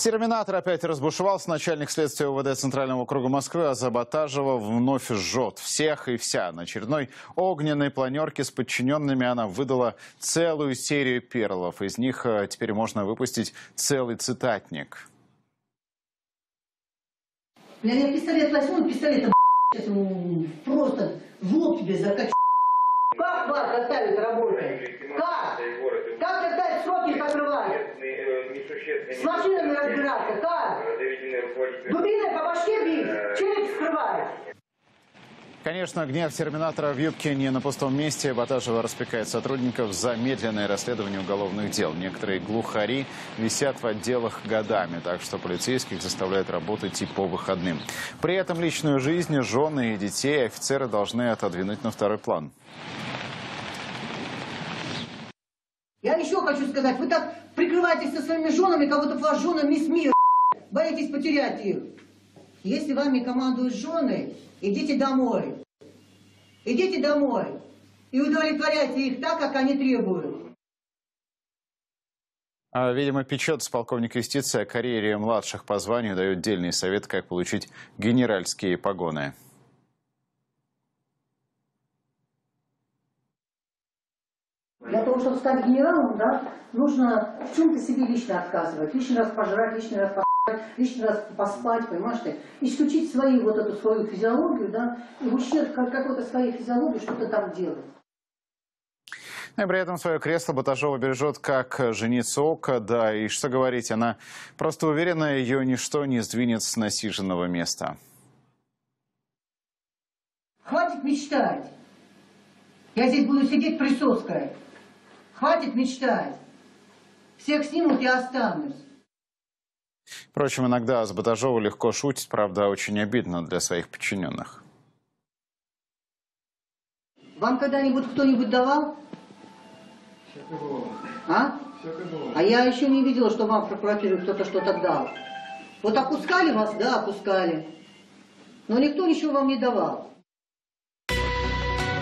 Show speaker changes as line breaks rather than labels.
Терминатор опять разбушевался. Начальник следствия УВД Центрального округа Москвы Азабатажева вновь жжет всех и вся. На очередной огненной планерке с подчиненными она выдала целую серию перлов. Из них э, теперь можно выпустить целый цитатник.
Бля, я пистолет возьму, пистолет сейчас просто в лоб тебе закачу. Как вас заставить работать? Как? Как заставить сроки покрывать? С машинами разбираться? Как? Дубиной по башке бить? Череп скрывать?
Конечно, гнев терминатора в юбке не на пустом месте. Батажева распекает сотрудников за медленное расследование уголовных дел. Некоторые глухари висят в отделах годами, так что полицейских заставляют работать и по выходным. При этом личную жизнь, жены и детей офицеры должны отодвинуть на второй план.
Я еще хочу сказать, вы так прикрываетесь со своими женами, как будто ваш женам мисс мир. Боитесь потерять их. Если вами командуют жены, идите домой. Идите домой. И удовлетворяйте их так, как они требуют.
А, видимо, печется полковник юстиции о карьере младших по званию, дает дельный совет, как получить генеральские погоны.
Для того, чтобы стать генералом, да, нужно в чем-то себе лично отказывать. Лишний раз пожрать, лишний раз пожрать, лишний раз поспать, понимаешь ты? Исключить свою вот эту свою физиологию, да, и в ущерб как- какой-то своей физиологии что-то там делать.
Ну И при этом свое кресло Батажова бережет как женица ока, да, и что говорить, она просто уверена, ее ничто не сдвинет с насиженного места.
Хватит мечтать. Я здесь буду сидеть присоской. Хватит мечтать. Всех снимут, я останусь.
Впрочем, иногда с Батажова легко шутить, правда, очень обидно для своих подчиненных.
Вам когда-нибудь кто-нибудь давал? А? А я еще не видела, что вам в прокуратуре кто-то что-то дал. Вот опускали вас, да, опускали. Но никто ничего вам не давал.